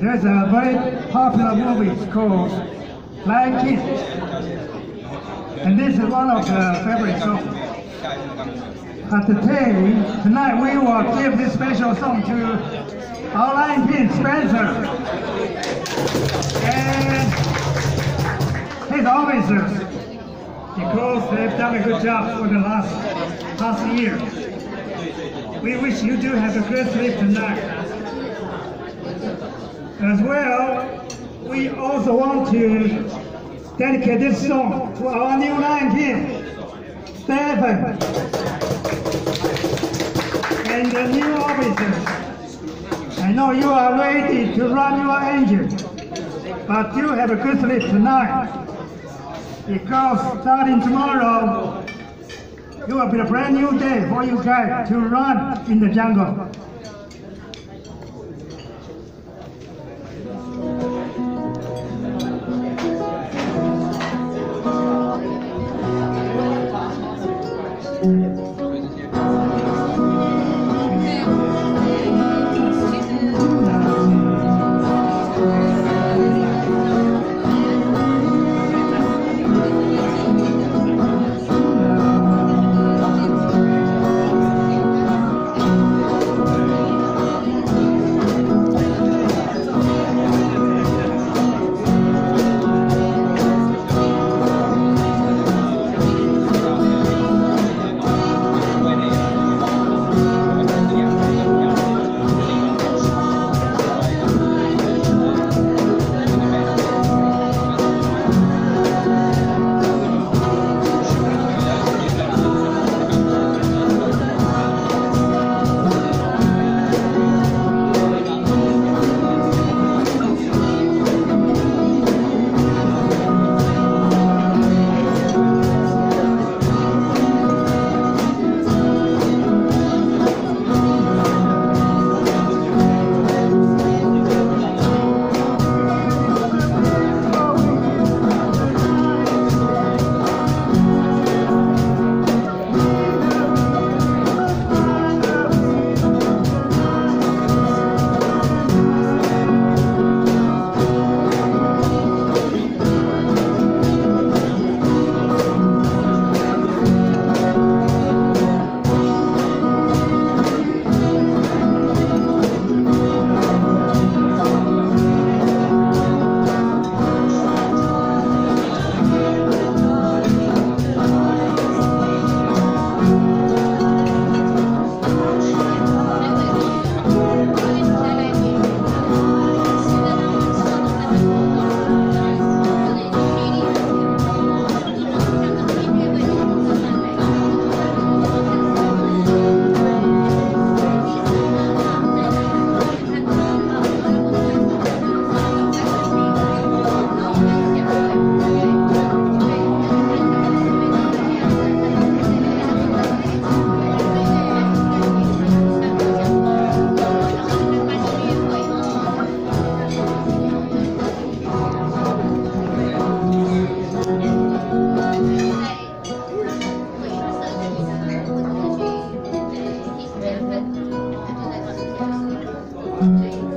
There's a very popular movie called Lion King. And this is one of the favorite songs. But today, tonight we will give this special song to our Lion King Spencer. And his officers. Because they've done a good job for the last, last year. We wish you do have a good sleep tonight. As well, we also want to dedicate this song to our new Lion King, Stephen, and the new officers. I know you are ready to run your engine, but you have a good sleep tonight. Because starting tomorrow, it will be a brand new day for you guys to run in the jungle. Amen.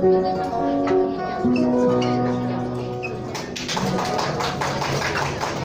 Müzik